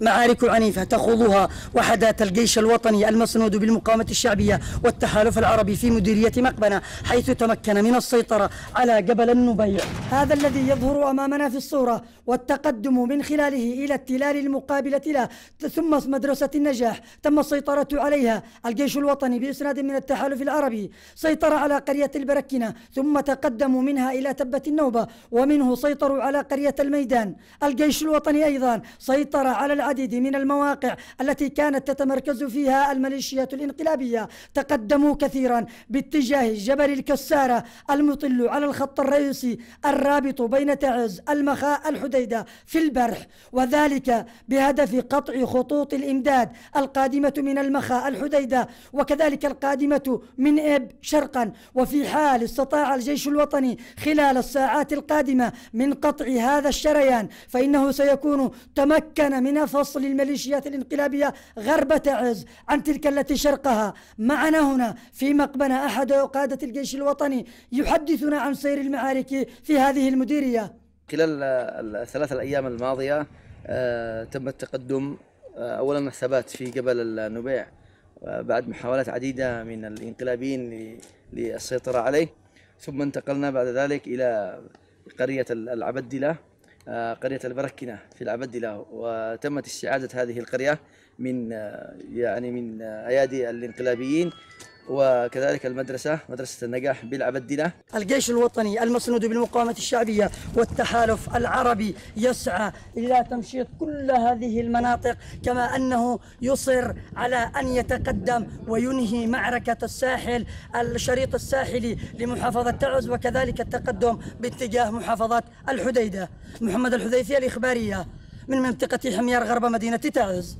معارك عنيفة تخوضها وحدات الجيش الوطني المسنود بالمقاومة الشعبية والتحالف العربي في مديرية مقبنة حيث تمكن من السيطرة على جبل النبيع. هذا الذي يظهر أمامنا في الصورة والتقدم من خلاله إلى التلال المقابلة له ثم مدرسة النجاح تم السيطرة عليها الجيش الوطني بإسناد من التحالف العربي. سيطر على قرية البركنة ثم تقدموا منها إلى تبة النوبة ومنه سيطروا على قرية الميدان. الجيش الوطني أيضا سيطر على العديد من المواقع التي كانت تتمركز فيها الميليشيات الانقلابية تقدموا كثيرا باتجاه جبل الكسارة المطل على الخط الرئيسي الرابط بين تعز المخاء الحديدة في البرح وذلك بهدف قطع خطوط الإمداد القادمة من المخاء الحديدة وكذلك القادمة من إب شرقا. وفي حال استطاع الجيش الوطني خلال الساعات القادمة من قطع هذا الشريان فإنه سيكون تمكن من فصل الميليشيات الانقلابية غرب تعز عن تلك التي شرقها. معنا هنا في مقبنة أحد قادة الجيش الوطني يحدثنا عن سير المعارك في هذه المديرية. خلال الثلاث الأيام الماضية آه، تم التقدم آه، أولا الثبات في جبل النبيع آه، بعد محاولات عديدة من الانقلابيين للسيطرة عليه ثم انتقلنا بعد ذلك إلى قرية العبدلة. قرية البركنة في العبدلة وتمت استعادة هذه القرية من آه، يعني من آه، أيادي الانقلابيين. وكذلك المدرسة مدرسة النجاح بالعبدلة الجيش الوطني المسنود بالمقاومة الشعبية والتحالف العربي يسعى إلى تمشيط كل هذه المناطق كما أنه يصر على أن يتقدم وينهي معركة الساحل الشريط الساحلي لمحافظة تعز وكذلك التقدم باتجاه محافظة الحديدة. محمد الحذيفية الإخبارية من منطقة حميار غرب مدينة تعز.